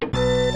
you